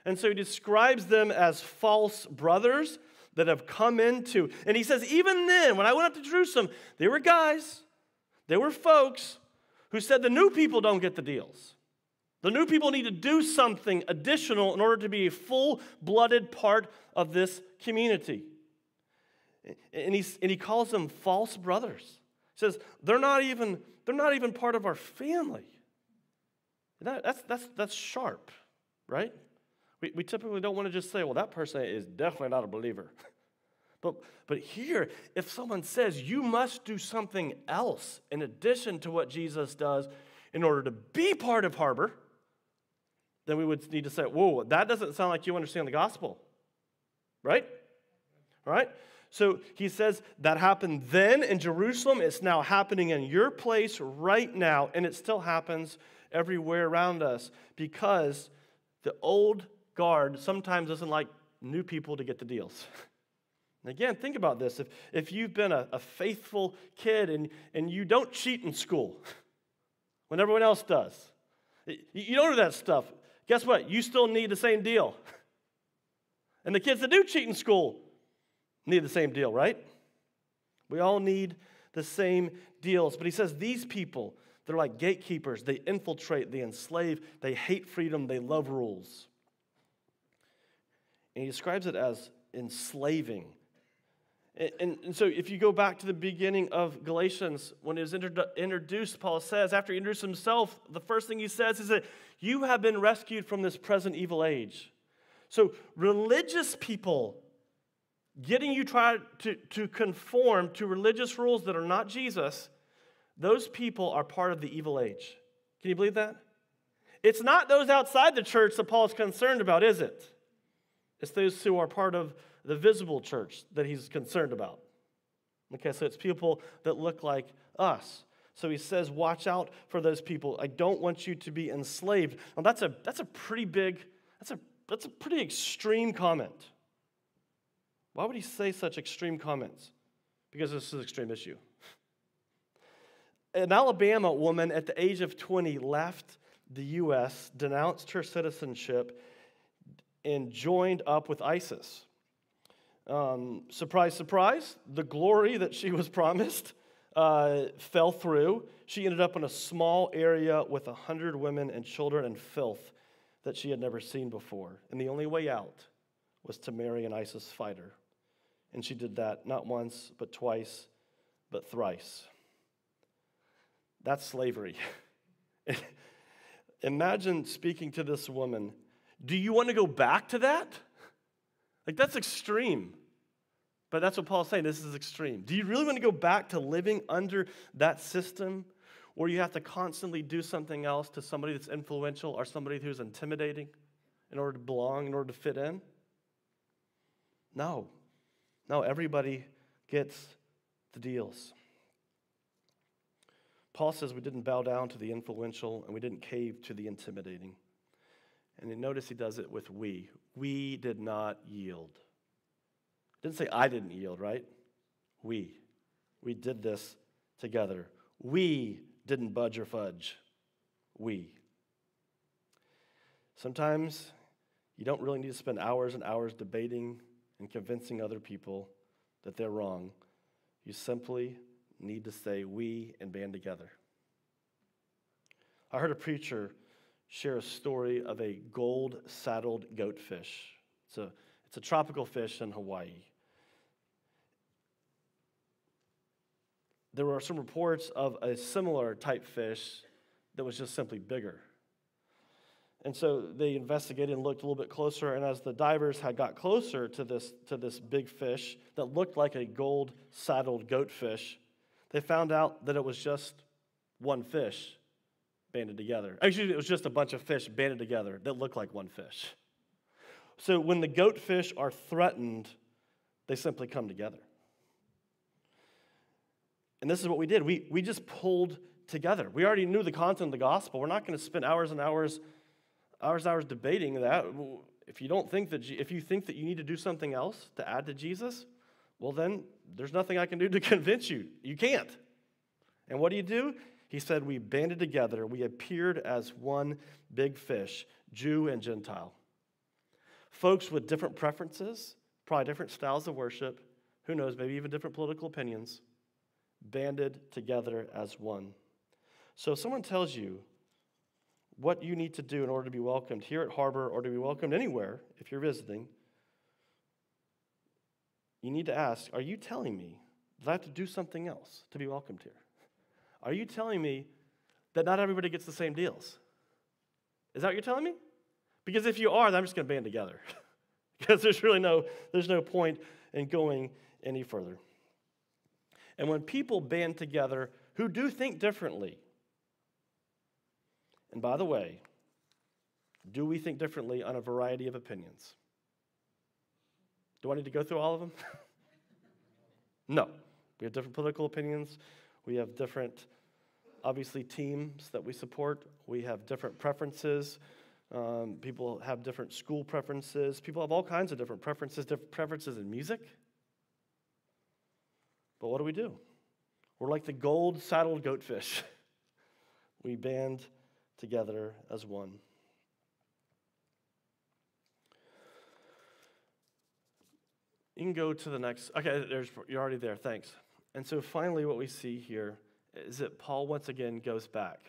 And so he describes them as false brothers that have come into. And he says, even then, when I went up to Jerusalem, there were guys, there were folks who said the new people don't get the deals. The new people need to do something additional in order to be a full blooded part of this community. And, he's, and he calls them false brothers. He says, they're not even, they're not even part of our family. That, that's, that's, that's sharp, right? We, we typically don't want to just say, well, that person is definitely not a believer. but, but here, if someone says you must do something else in addition to what Jesus does in order to be part of Harbor, then we would need to say, whoa, that doesn't sound like you understand the gospel. Right? Right? So he says that happened then in Jerusalem. It's now happening in your place right now, and it still happens everywhere around us because the old guard sometimes doesn't like new people to get the deals. And again, think about this. If, if you've been a, a faithful kid and, and you don't cheat in school when everyone else does, you don't do that stuff. Guess what? You still need the same deal. And the kids that do cheat in school need the same deal, right? We all need the same deals. But he says these people, they're like gatekeepers. They infiltrate, they enslave, they hate freedom, they love rules. And he describes it as enslaving. And, and, so, if you go back to the beginning of Galatians, when it was introdu- introduced, Paul says, after he introduced himself, the first thing he says is that you have been rescued from this present evil age. So, religious people getting you try to, to conform to religious rules that are not Jesus, those people are part of the evil age. Can you believe that? It's not those outside the church that Paul's concerned about, is it? It's those who are part of the visible church that he's concerned about. Okay, so it's people that look like us. So he says, watch out for those people. I don't want you to be enslaved. Now that's a that's a pretty big, that's a that's a pretty extreme comment. Why would he say such extreme comments? Because this is an extreme issue. An Alabama woman at the age of 20 left the U.S., denounced her citizenship, and joined up with ISIS. Um, surprise, surprise, the glory that she was promised uh, fell through. She ended up in a small area with 100 women and children and filth that she had never seen before. And the only way out was to marry an ISIS fighter. And she did that not once, but twice, but thrice. That's slavery. Imagine speaking to this woman. Do you want to go back to that? Like, that's extreme. But that's what Paul's saying. This is extreme. Do you really want to go back to living under that system where you have to constantly do something else to somebody that's influential or somebody who's intimidating in order to belong, in order to fit in? No. No, everybody gets the deals. Paul says we didn't bow down to the influential and we didn't cave to the intimidating. And you notice he does it with we. We did not yield. Didn't say I didn't yield, right? We. We did this together. We didn't budge or fudge. We. Sometimes you don't really need to spend hours and hours debating and convincing other people that they're wrong. You simply need to say we and band together. I heard a preacher share a story of a gold saddled goatfish. It's a, it's a tropical fish in Hawaii. There were some reports of a similar type fish that was just simply bigger. And so they investigated and looked a little bit closer. And as the divers had got closer to this, to this big fish that looked like a gold saddled goatfish, they found out that it was just one fish banded together. Actually, it was just a bunch of fish banded together that looked like one fish. So when the goatfish are threatened, they simply come together. And this is what we did. We, we just pulled together. We already knew the content of the gospel. We're not going to spend hours and hours, hours and hours debating that. If you don't think that, if you think that you need to do something else to add to Jesus, well, then there's nothing I can do to convince you. You can't. And what do you do? He said, We banded together. We appeared as one big fish, Jew and Gentile. Folks with different preferences, probably different styles of worship, who knows, maybe even different political opinions, banded together as one. So if someone tells you what you need to do in order to be welcomed here at Harbor or to be welcomed anywhere if you're visiting, you need to ask Are you telling me that I have to do something else to be welcomed here? Are you telling me that not everybody gets the same deals? Is that what you're telling me? Because if you are, then I'm just going to band together. because there's really no, there's no point in going any further. And when people band together who do think differently, and by the way, do we think differently on a variety of opinions? Do I need to go through all of them? no. We have different political opinions. We have different, obviously, teams that we support. We have different preferences. Um, people have different school preferences. People have all kinds of different preferences, different preferences in music. But what do we do? We're like the gold saddled goatfish. we band together as one. You can go to the next. Okay, there's, you're already there. Thanks. And so finally, what we see here is that Paul once again goes back.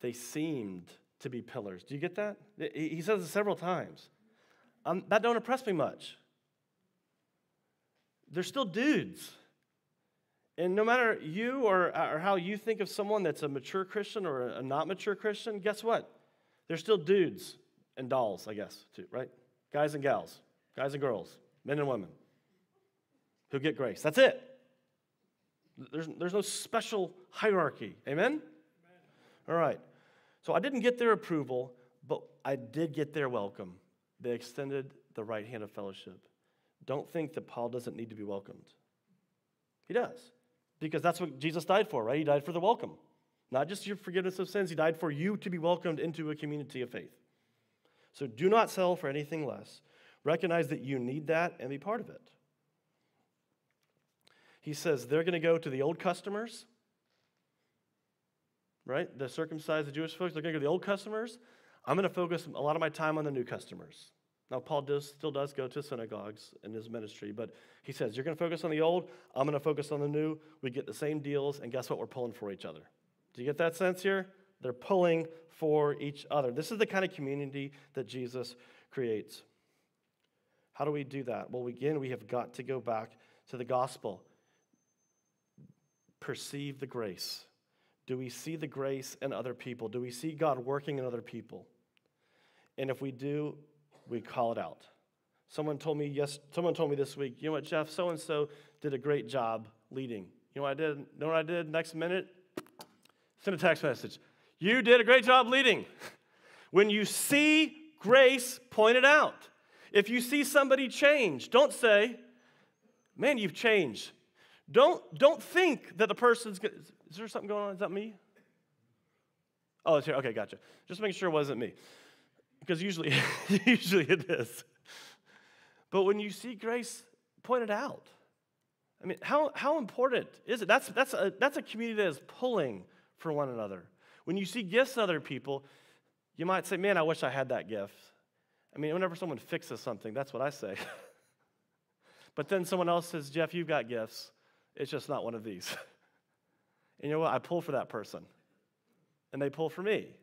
They seemed to be pillars. Do you get that? He says it several times. Um, that don't impress me much. they're still dudes. And no matter you or, or how you think of someone that's a mature Christian or a not mature Christian, guess what? They're still dudes and dolls, I guess, too, right? Guys and gals, guys and girls, men and women who get grace. That's it. There's, there's no special hierarchy. Amen? Amen? All right. So I didn't get their approval, but I did get their welcome. They extended the right hand of fellowship. Don't think that Paul doesn't need to be welcomed. He does, because that's what Jesus died for, right? He died for the welcome. Not just your forgiveness of sins, he died for you to be welcomed into a community of faith. So do not sell for anything less. Recognize that you need that and be part of it. He says they're going to go to the old customers, right? The circumcised, the Jewish folks, they're going to go to the old customers. I'm going to focus a lot of my time on the new customers. Now, Paul does, still does go to synagogues in his ministry, but he says, You're going to focus on the old, I'm going to focus on the new. We get the same deals, and guess what? We're pulling for each other. Do you get that sense here? They're pulling for each other. This is the kind of community that Jesus creates. How do we do that? Well, again, we have got to go back to the gospel. Perceive the grace. Do we see the grace in other people? Do we see God working in other people? And if we do, we call it out. Someone told me yes, someone told me this week, you know what, Jeff, so and so did a great job leading. You know what I did? You know what I did next minute? Send a text message. You did a great job leading. When you see grace, point it out. If you see somebody change, don't say, man, you've changed. Don't, don't think that the person's good. Is there something going on? Is that me? Oh, it's here. Okay, gotcha. Just making sure it wasn't me because usually, usually it is. But when you see grace, pointed out. I mean, how, how important is it? That's, that's, a, that's a community that is pulling for one another. When you see gifts in other people, you might say, Man, I wish I had that gift. I mean, whenever someone fixes something, that's what I say. but then someone else says, Jeff, you've got gifts. It's just not one of these. and you know what? I pull for that person, and they pull for me.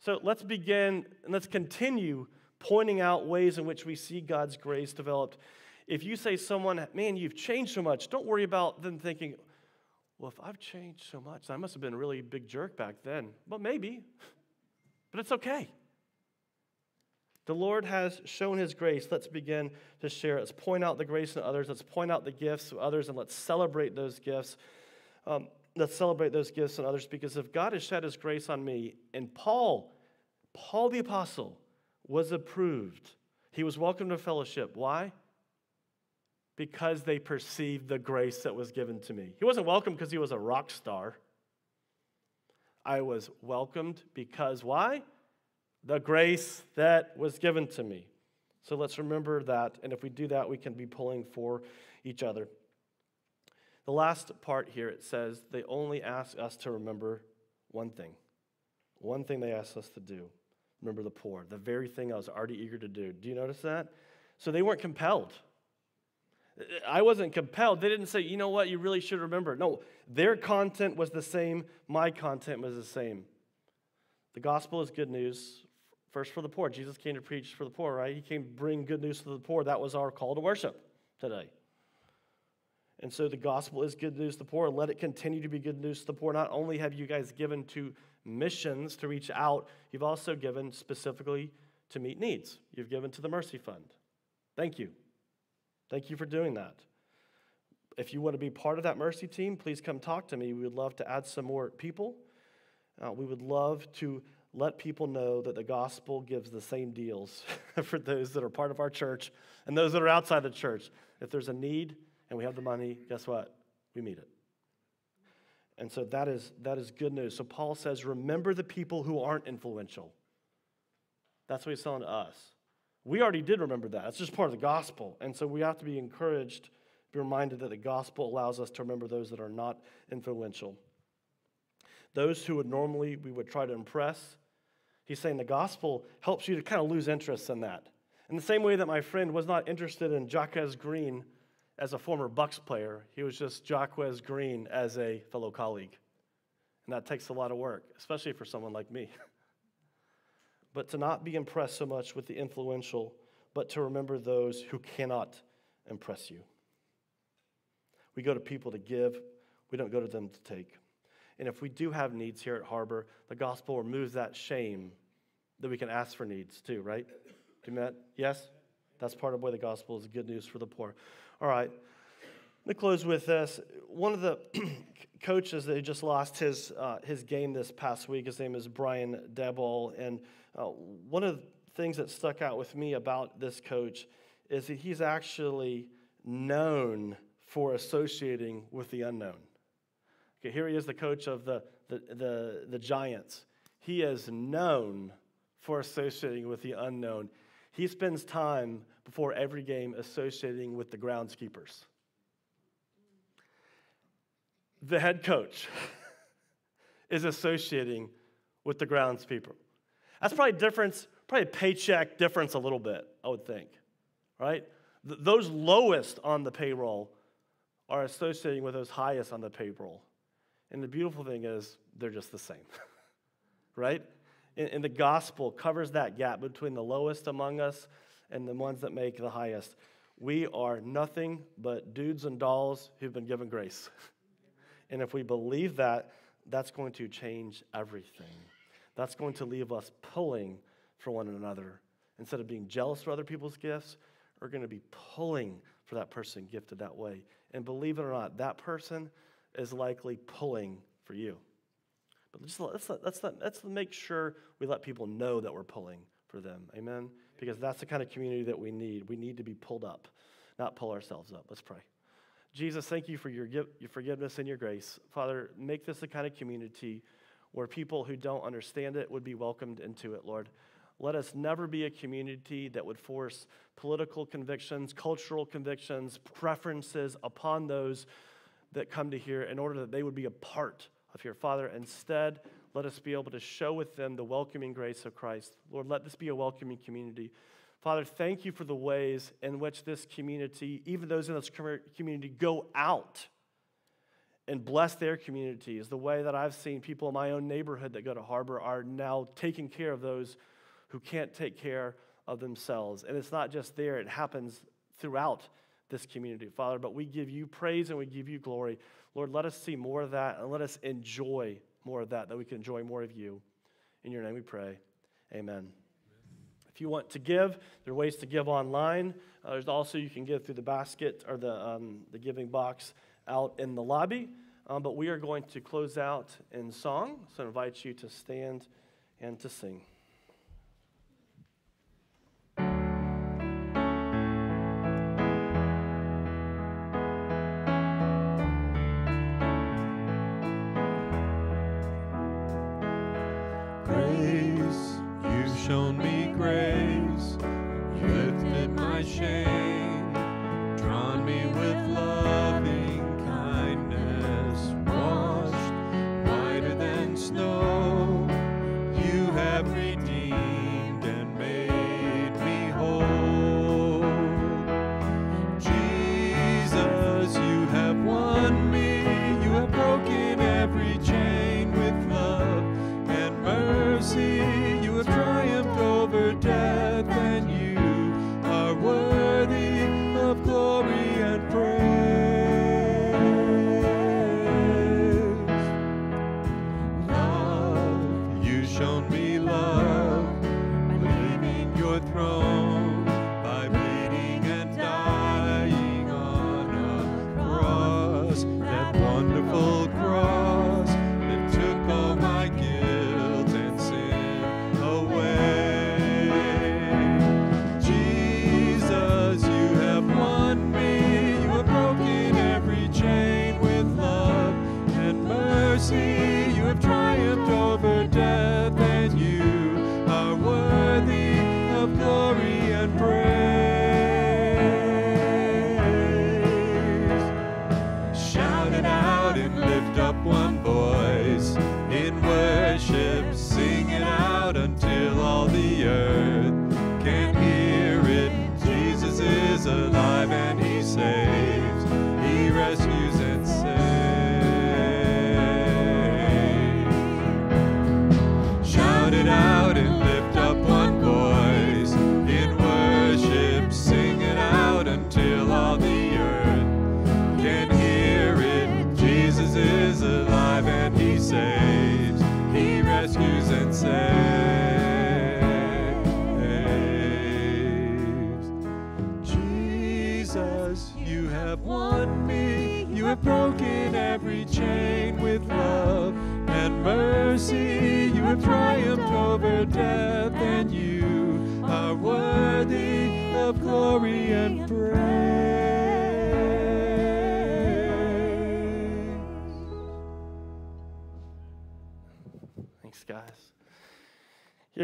So let's begin and let's continue pointing out ways in which we see God's grace developed. If you say someone, man, you've changed so much, don't worry about them thinking, well, if I've changed so much, I must have been a really big jerk back then. Well, maybe, but it's okay. The Lord has shown his grace. Let's begin to share. Let's point out the grace in others. Let's point out the gifts of others and let's celebrate those gifts. Um, let's celebrate those gifts in others because if God has shed his grace on me, and Paul, Paul the apostle, was approved, he was welcomed to fellowship. Why? Because they perceived the grace that was given to me. He wasn't welcomed because he was a rock star. I was welcomed because why? The grace that was given to me. So let's remember that. And if we do that, we can be pulling for each other. The last part here, it says they only ask us to remember one thing. One thing they ask us to do remember the poor, the very thing I was already eager to do. Do you notice that? So they weren't compelled. I wasn't compelled. They didn't say, you know what, you really should remember. No, their content was the same, my content was the same. The gospel is good news, first for the poor. Jesus came to preach for the poor, right? He came to bring good news to the poor. That was our call to worship today. And so the gospel is good news to the poor. Let it continue to be good news to the poor. Not only have you guys given to missions to reach out, you've also given specifically to meet needs. You've given to the Mercy Fund. Thank you. Thank you for doing that. If you want to be part of that Mercy team, please come talk to me. We would love to add some more people. Uh, we would love to let people know that the gospel gives the same deals for those that are part of our church and those that are outside the church. If there's a need, and we have the money, guess what? We meet it. And so that is, that is good news. So Paul says, remember the people who aren't influential. That's what he's telling us. We already did remember that. It's just part of the gospel. And so we have to be encouraged, be reminded that the gospel allows us to remember those that are not influential. Those who would normally we would try to impress, he's saying the gospel helps you to kind of lose interest in that. In the same way that my friend was not interested in Jacquez Green as a former Bucs player. He was just Jacquez Green as a fellow colleague. And that takes a lot of work, especially for someone like me. but to not be impressed so much with the influential, but to remember those who cannot impress you. We go to people to give, we don't go to them to take. And if we do have needs here at Harbor, the gospel removes that shame that we can ask for needs too, right? Do you met? Yes? That's part of why the gospel is good news for the poor. All right. Let me close with this. One of the coaches that just lost his, uh, his game this past week, his name is Brian Daboll. And uh, one of the things that stuck out with me about this coach is that he's actually known for associating with the unknown. Okay, here he is, the coach of the, the, the, the Giants. He is known for associating with the unknown. He spends time before every game associating with the groundskeepers. The head coach is associating with the groundskeeper. That's probably difference, probably a paycheck difference a little bit, I would think, right? Th- those lowest on the payroll are associating with those highest on the payroll. And the beautiful thing is, they're just the same, right? And, and the gospel covers that gap between the lowest among us and the ones that make the highest. We are nothing but dudes and dolls who've been given grace. And if we believe that, that's going to change everything. That's going to leave us pulling for one another. Instead of being jealous for other people's gifts, we're going to be pulling for that person gifted that way. And believe it or not, that person is likely pulling for you. But just let's, let's, let's make sure we let people know that we're pulling for them. Amen? Because that's the kind of community that we need. We need to be pulled up, not pull ourselves up. Let's pray. Jesus, thank you for your, your forgiveness and your grace. Father, make this the kind of community where people who don't understand it would be welcomed into it, Lord. Let us never be a community that would force political convictions, cultural convictions, preferences upon those that come to here in order that they would be a part of here. Father, instead, let us be able to show with them the welcoming grace of Christ. Lord, let this be a welcoming community. Father, thank you for the ways in which this community, even those in this community, go out and bless their communities. The way that I've seen people in my own neighborhood that go to Harbor are now taking care of those who can't take care of themselves. And it's not just there, it happens throughout this community, Father. But we give you praise and we give you glory. Lord, let us see more of that and let us enjoy more of that, that we can enjoy more of you. In your name we pray. Amen. If you want to give, there are ways to give online. Uh, there's also you can give through the basket or the, um, the giving box out in the lobby. Um, but we are going to close out in song, so I invite you to stand and to sing.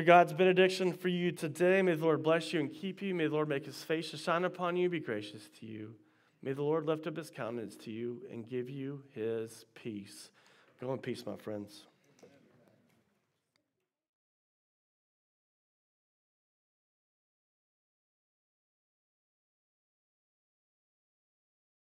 God's benediction for you today. May the Lord bless you and keep you. May the Lord make his face to shine upon you, be gracious to you. May the Lord lift up his countenance to you and give you his peace. Go in peace, my friends.